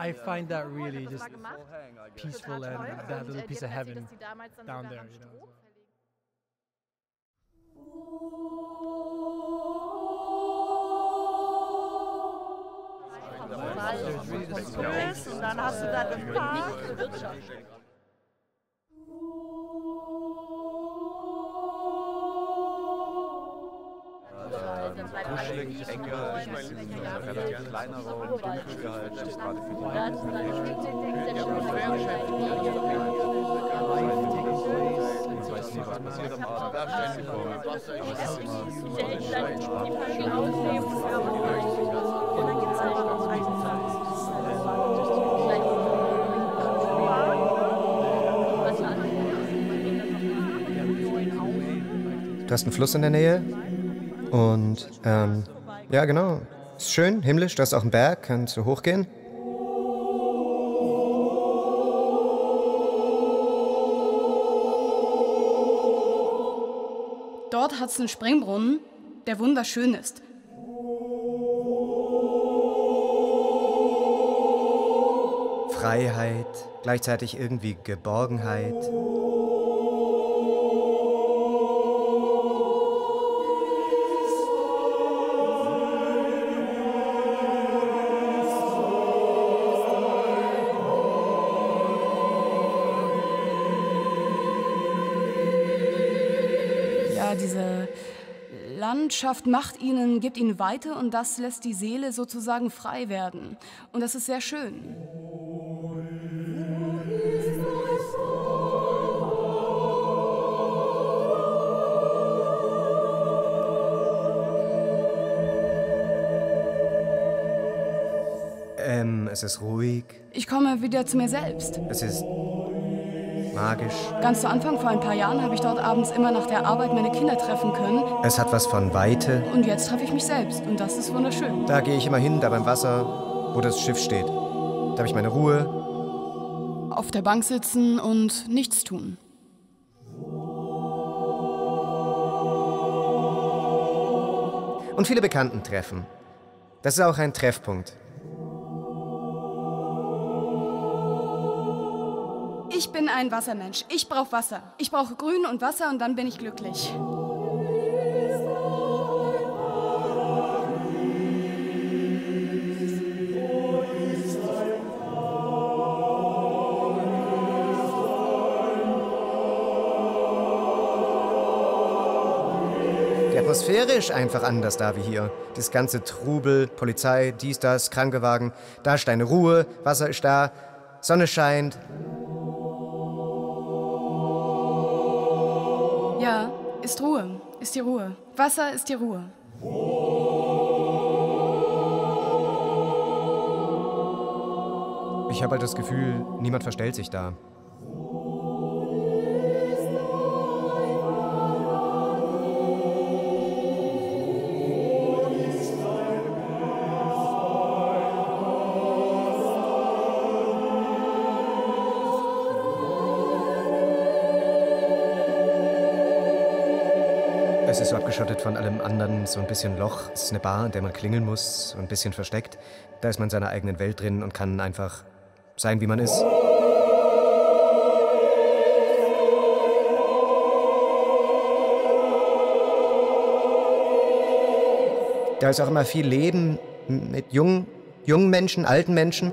I find that really just peaceful and that little piece of heaven down there, you know. Und dann hast du da das Park. Kuschelig, enge, relativ kleiner Raum, dunkel gehalten, ist gerade für die Ich weiß nie, was passiert am Abend. Aber es ist immer Du hast einen Fluss in der Nähe und ähm, ja, genau. Ist schön, himmlisch. Du hast auch einen Berg, kannst du hochgehen. Dort hat es einen Springbrunnen, der wunderschön ist. Freiheit, gleichzeitig irgendwie Geborgenheit. Ja, diese Landschaft macht ihnen, gibt ihnen Weite und das lässt die Seele sozusagen frei werden. Und das ist sehr schön. Ähm, es ist ruhig, Ich komme wieder zu mir selbst. es ist magisch. Ganz zu Anfang, vor ein paar Jahren, habe ich dort abends immer nach der Arbeit meine Kinder treffen können. Es hat was von Weite. Und jetzt treffe ich mich selbst. Und das ist wunderschön. Da gehe ich immer hin, da beim Wasser, wo das Schiff steht. Da habe ich meine Ruhe. Auf der Bank sitzen und nichts tun. Und viele Bekannten treffen. Das ist auch ein Treffpunkt. Ich bin ein Wassermensch. Ich brauche Wasser. Ich brauche Grün und Wasser und dann bin ich glücklich. Ist einfach anders da wie hier. Das ganze Trubel, Polizei, dies, das, Krankenwagen. Da ist deine Ruhe, Wasser ist da, Sonne scheint. Ja, ist Ruhe. Ist die Ruhe. Wasser ist die Ruhe. Ich habe halt das Gefühl, niemand verstellt sich da. Es ist abgeschottet von allem anderen, so ein bisschen Loch. Es ist eine Bar, in der man klingeln muss, so ein bisschen versteckt. Da ist man in seiner eigenen Welt drin und kann einfach sein, wie man ist. Da ist auch immer viel Leben mit jungen, jungen Menschen, alten Menschen.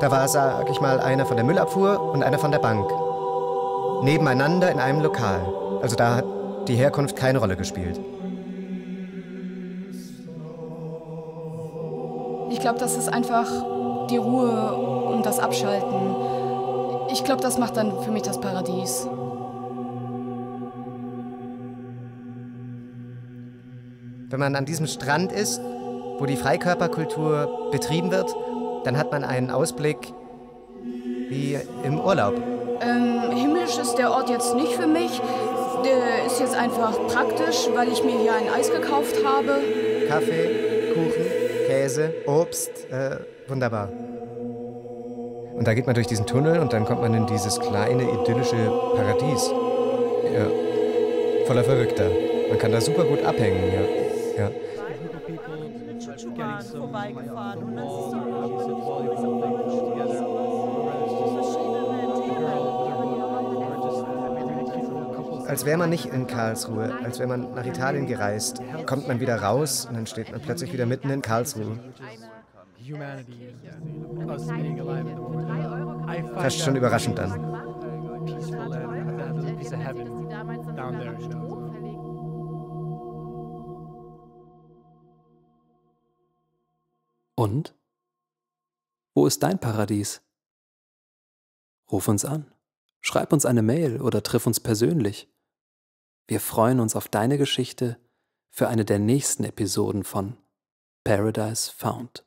Da war, sag ich mal, einer von der Müllabfuhr und einer von der Bank. Nebeneinander in einem Lokal. Also da die Herkunft keine Rolle gespielt. Ich glaube, das ist einfach die Ruhe und das Abschalten. Ich glaube, das macht dann für mich das Paradies. Wenn man an diesem Strand ist, wo die Freikörperkultur betrieben wird, dann hat man einen Ausblick wie im Urlaub. Ähm, himmlisch ist der Ort jetzt nicht für mich. Der ist jetzt einfach praktisch, weil ich mir hier ein Eis gekauft habe. Kaffee, Kuchen, Käse, Obst, äh, wunderbar. Und da geht man durch diesen Tunnel und dann kommt man in dieses kleine, idyllische Paradies. Ja, voller Verrückter. Man kann da super gut abhängen, ja. ja. vorbeigefahren und dann siehst du Als wäre man nicht in Karlsruhe, als wäre man nach Italien gereist, kommt man wieder raus und dann steht man plötzlich wieder mitten in Karlsruhe. Fast schon überraschend dann. Und? Wo ist dein Paradies? Ruf uns an, schreib uns eine Mail oder triff uns persönlich. Wir freuen uns auf deine Geschichte für eine der nächsten Episoden von Paradise Found.